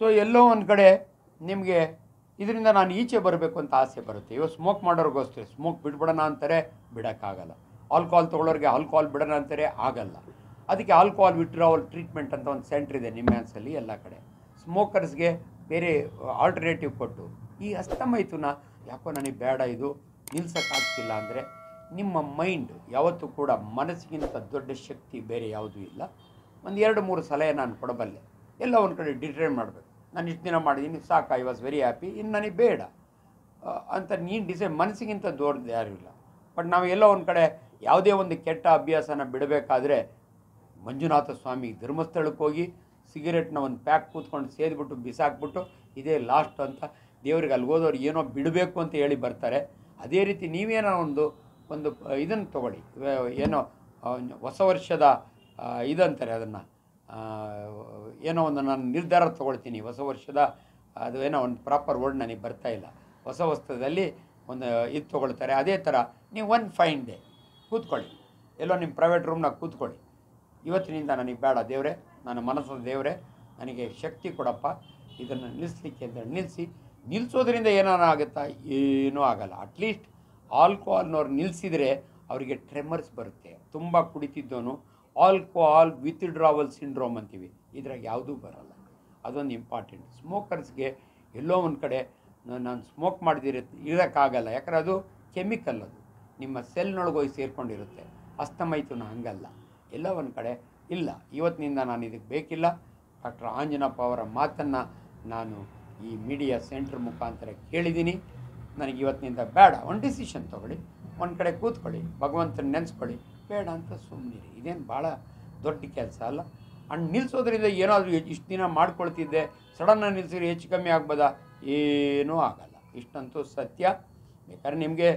So ಎಲ್ಲೋ ಒಂದು ಕಡೆ ನಿಮಗೆ ಇದರಿಂದ ನಾನು ಈಚೆ ಬರಬೇಕು ಅಂತ ಆಸೆ ಬರುತ್ತೆ. ಇವಾಗ ಸ್ಮೋಕ್ ಮಾಡೋರಿಗೋಸ್ಕರ ಸ್ಮೋಕ್ ಬಿಡ್ಬಿಡೋಣ ಅಂತಾರೆ, ಬಿಡೋಕ್ಕಾಗಲ್ಲ. ಆಲ್ಕೋಹಾಲ್ ತೊಗೊಳೋರಿಗೆ ಆಲ್ಕೋಹಾಲ್ ಬಿಡೋಣ ಅಂತಾರೆ, ಆಗಲ್ಲ. ಅದಕ್ಕೆ ಆಲ್ಕೋಹಾಲ್ ವಿಟ್ರಾವಲ್ ಟ್ರೀಟ್ಮೆಂಟ್ ಅಂತ ಒಂದು ಸೆಂಟ್ರ್ ಇದೆ ನಿಮ್ಮ ಮ್ಯಾನ್ಸಲ್ಲಿ ಎಲ್ಲ ಕಡೆ. ಸ್ಮೋಕರ್ಸ್ಗೆ ಬೇರೆ ಆಲ್ಟರ್ನೇಟಿವ್ ಕೊಟ್ಟು, ಈ ಅಸ್ತಮೈತುನ ಯಾಕೋ ನನಗೆ ಬೇಡ ಇದು ನಿಲ್ಸೋಕ್ಕಾಗ್ತಿಲ್ಲ ಅಂದರೆ ನಿಮ್ಮ ಮೈಂಡ್ ಯಾವತ್ತೂ ಕೂಡ ಮನಸ್ಸಿಗಿಂತ ದೊಡ್ಡ ಶಕ್ತಿ ಬೇರೆ ಯಾವುದೂ ಇಲ್ಲ. ಒಂದು ಎರಡು ಮೂರು ಸಲಹೆ ನಾನು ಕೊಡಬಲ್ಲೆ. ಎಲ್ಲ ಒಂದು ಕಡೆ ಡಿಟೈನ್ ಮಾಡಬೇಕು. ನಾನು ಇಷ್ಟು ದಿನ ಮಾಡಿದ್ದೀನಿ ಸಾಕು ಐ ವಾಸ್ ವೆರಿ ಹ್ಯಾಪಿ ಇನ್ನು ನನಗೆ ಬೇಡ. ಅಂತ ನೀನು ಡಿಸೈಡ್ ಮನಸ್ಸಿಗಿಂತ ದೊಡ್ಡದು ಯಾರೂ ಇಲ್ಲ. ಬಟ್ ನಾವು ಎಲ್ಲೋ ಒಂದು ಕಡೆ ಯಾವುದೇ ಒಂದು ಕೆಟ್ಟ ಅಭ್ಯಾಸನ ಬಿಡಬೇಕಾದ್ರೆ ಮಂಜುನಾಥ ಸ್ವಾಮಿ ಧರ್ಮಸ್ಥಳಕ್ಕೆ ಹೋಗಿ ಸಿಗರೇಟ್ನ ಒಂದು ಪ್ಯಾಕ್ ಕೂತ್ಕೊಂಡು ಸೇದ್ಬಿಟ್ಟು, ಬಿಸಾಕ್ಬಿಟ್ಟು, ಇದೇ ಲಾಸ್ಟ್ ಅಂತ ದೇವ್ರಿಗೆ ಅಲ್ಲಿ ಹೋದವ್ರು ಏನೋ ಬಿಡಬೇಕು ಅಂತ ಹೇಳಿ ಬರ್ತಾರೆ. ಅದೇ ರೀತಿ ನೀವೇನೋ ಒಂದು ಒಂದು, ಇದನ್ನು ತೊಗೊಳ್ಳಿ. ಏನೋ ಹೊಸ ವರ್ಷದ ಇದಂತಾರೆ ಅದನ್ನು. ಏನೋ ಒಂದು ನಾನು ನಿರ್ಧಾರ ತೊಗೊಳ್ತೀನಿ ಹೊಸ ವರ್ಷದ, ಅದು ಏನೋ ಒಂದು ಪ್ರಾಪರ್ ವರ್ಡ್ ನನಗೆ ಬರ್ತಾ ಇಲ್ಲ. ಹೊಸ ವಸ್ತ್ರದಲ್ಲಿ ಒಂದು ಇದು ತೊಗೊಳ್ತಾರೆ. ಅದೇ ಥರ ನೀವು ಒನ್ ಫೈನ್ ಡೇ ಕೂತ್ಕೊಳ್ಳಿ. ಎಲ್ಲೋ ನಿಮ್ಮ ಪ್ರೈವೇಟ್ ರೂಮ್ನಾಗ ಕೂತ್ಕೊಳ್ಳಿ. ಇವತ್ತಿನಿಂದ ನನಗೆ ಬೇಡ ದೇವರೇ ನನ್ನ ಮನಸ್ಸು ದೇವರೇ, ನನಗೆ ಶಕ್ತಿ ಕೊಡಪ್ಪ. ಇದನ್ನು ನಿಲ್ಲಿಸ್ಲಿಕ್ಕೆ ಅಂತ ನಿಲ್ಲಿಸಿ, ನಿಲ್ಲಿಸೋದ್ರಿಂದ ಏನಾರು ಆಗುತ್ತಾ ಏನೂ ಆಗಲ್ಲ. ಅಟ್ಲೀಸ್ಟ್ ಆಲ್ಕೋಹಾಲ್ನವ್ರು ನಿಲ್ಲಿಸಿದರೆ ಅವರಿಗೆ ಟ್ರೆಮರ್ಸ್ ಬರುತ್ತೆ. ತುಂಬ ಕುಡಿತಿದ್ದವನು ಆಲ್ಕೋಹಾಲ್ ವಿತ್ಡ್ರಾವಲ್ ಸಿಂಡ್ರೋಮ್ ಅಂತೀವಿ. ಇದ್ರಾಗ ಯಾವುದೂ ಬರಲ್ಲ. ಅದೊಂದು ಇಂಪಾರ್ಟೆಂಟ್ ಸ್ಮೋಕರ್ಸ್ಗೆ ಎಲ್ಲೋ ಒಂದು ಕಡೆ ನಾನು ಸ್ಮೋಕ್ ಮಾಡಿದಿರ, ಇರೋಕ್ಕಾಗಲ್ಲ. ಯಾಕಂದ್ರೆ ಅದು ಕೆಮಿಕಲ್ ಅದು. ನಿಮ್ಮ ಸೆಲ್ನೊಳಗೆ ಹೋಗಿ ಸೇರ್ಕೊಂಡಿರುತ್ತೆ. ಅಸ್ತಮೈತುನ ಹಂಗಲ್ಲ. ಎಲ್ಲ ಒಂದು ಕಡೆ ಇಲ್ಲ. ಇವತ್ತಿನಿಂದ ನಾನು ಇದಕ್ಕೆ ಬೇಕಿಲ್ಲ. ಡಾಕ್ಟರ್ ಆಂಜನಪ್ಪ ಅವರ ಮಾತನ್ನು ನಾನು ಈ ಮೀಡಿಯಾ ಸೆಂಟ್ರ್ ಮುಖಾಂತರ ಕೇಳಿದ್ದೀನಿ. ನನಗೆ ಇವತ್ತಿನಿಂದ ಬೇಡ. ಒಂದು ಡಿಸಿಷನ್ ತೊಗೊಳ್ಳಿ. ಒಂದು ಕಡೆ ಕೂತ್ಕೊಳ್ಳಿ, ಭಗವಂತನ ನೆನೆಸ್ಕೊಳ್ಳಿ. ಬೇಡ ಅಂತ ಸುಮ್ಮನಿರಿ ಇದೇನು ಭಾಳ ದೊಡ್ಡ ಕೆಲಸ ಅಲ್ಲ? ಅಂಡ್ ನಿಲ್ಲಿಸೋದ್ರಿಂದ ಏನಾದರೂ ಇಷ್ಟು ದಿನ ಮಾಡ್ಕೊಳ್ತಿದ್ದೆ ಸಡನ್ನಾಗಿ ನಿಲ್ಲಿಸಿದ್ರೆ ಹೆಚ್ಚು ಕಮ್ಮಿ ಆಗ್ಬೋದಾ? ಏನೂ ಆಗಲ್ಲ. ಇಷ್ಟಂತೂ ಸತ್ಯ. ಬೇಕಾದ್ರೆ ನಿಮಗೆ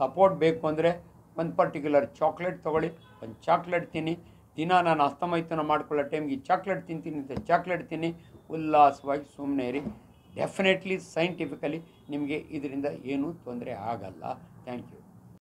ಸಪೋರ್ಟ್ ಬೇಕು ಅಂದರೆ ಒಂದು ಪರ್ಟಿಕ್ಯುಲರ್ ಚಾಕ್ಲೇಟ್ ತೊಗೊಳ್ಳಿ. ಒಂದು ಚಾಕ್ಲೇಟ್ ತಿನ್ನಿ. ದಿನ ನಾನು ಅಸ್ತಮೈತನ ಮಾಡ್ಕೊಳ್ಳೋ ಟೈಮ್ಗೆ ಚಾಕ್ಲೇಟ್ ತಿಂತೀನಿ ಅಂತ ಚಾಕ್ಲೇಟ್ ತಿನ್ನಿ. ಉಲ್ಲಾಸವಾಗಿ ಸುಮ್ಮನೆ ಇರಿ. ಡೆಫಿನೆಟ್ಲಿ ಸೈಂಟಿಫಿಕಲಿ ನಿಮಗೆ ಇದರಿಂದ ಏನೂ ತೊಂದರೆ ಆಗಲ್ಲ. Thank you.